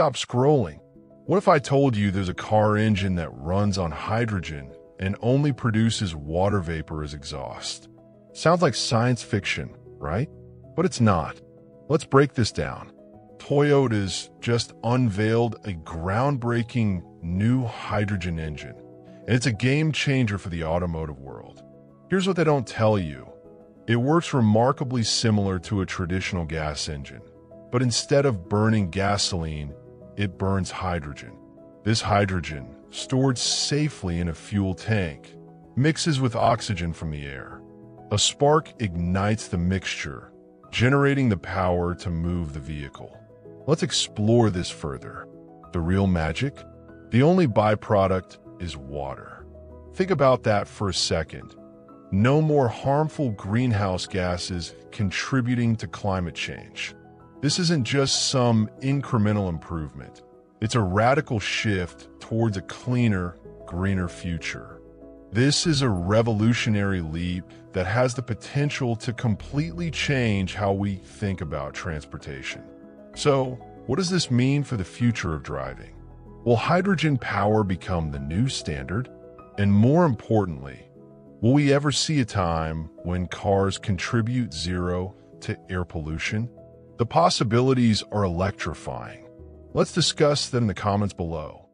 stop scrolling. What if I told you there's a car engine that runs on hydrogen and only produces water vapor as exhaust? Sounds like science fiction, right? But it's not. Let's break this down. Toyota's just unveiled a groundbreaking new hydrogen engine, and it's a game changer for the automotive world. Here's what they don't tell you. It works remarkably similar to a traditional gas engine, but instead of burning gasoline, it burns hydrogen. This hydrogen, stored safely in a fuel tank, mixes with oxygen from the air. A spark ignites the mixture, generating the power to move the vehicle. Let's explore this further. The real magic? The only byproduct is water. Think about that for a second. No more harmful greenhouse gases contributing to climate change. This isn't just some incremental improvement. It's a radical shift towards a cleaner, greener future. This is a revolutionary leap that has the potential to completely change how we think about transportation. So, what does this mean for the future of driving? Will hydrogen power become the new standard? And more importantly, will we ever see a time when cars contribute zero to air pollution? The possibilities are electrifying. Let's discuss them in the comments below.